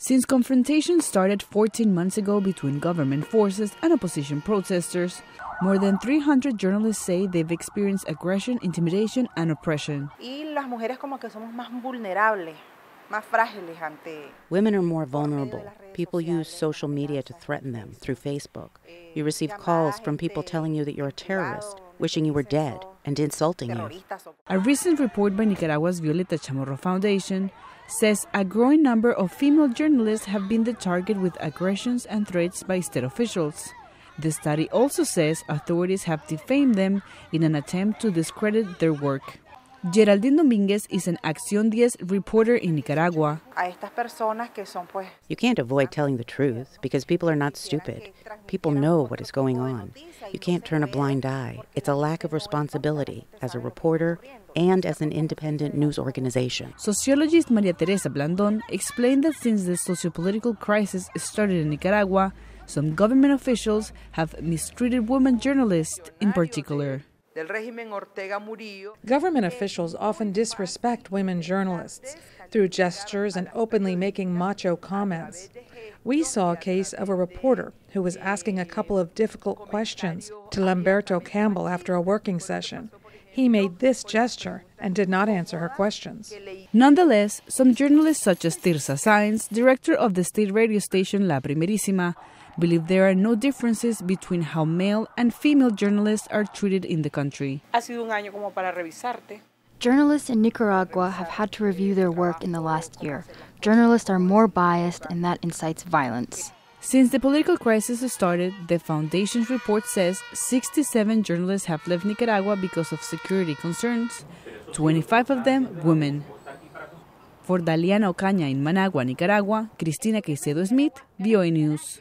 Since confrontation started 14 months ago between government forces and opposition protesters, more than 300 journalists say they've experienced aggression, intimidation, and oppression. Women are more vulnerable. People use social media to threaten them through Facebook. You receive calls from people telling you that you're a terrorist, wishing you were dead, and insulting you. A recent report by Nicaragua's Violeta Chamorro Foundation says a growing number of female journalists have been the target with aggressions and threats by state officials. The study also says authorities have defamed them in an attempt to discredit their work. Geraldine Dominguez is an Acción 10 reporter in Nicaragua. You can't avoid telling the truth because people are not stupid. People know what is going on. You can't turn a blind eye. It's a lack of responsibility as a reporter and as an independent news organization. Sociologist Maria Teresa Blandon explained that since the sociopolitical crisis started in Nicaragua, some government officials have mistreated women journalists in particular. Government officials often disrespect women journalists through gestures and openly making macho comments. We saw a case of a reporter who was asking a couple of difficult questions to Lumberto Campbell after a working session. He made this gesture and did not answer her questions. Nonetheless, some journalists, such as Tirsa Sáenz, director of the state radio station La Primerísima, believe there are no differences between how male and female journalists are treated in the country. Journalists in Nicaragua have had to review their work in the last year. Journalists are more biased, and that incites violence. Since the political crisis started, the foundation's report says 67 journalists have left Nicaragua because of security concerns, 25 of them women. For Daliana Ocaña in Managua, Nicaragua, Cristina Caicedo Smit, VOA News.